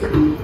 Okay.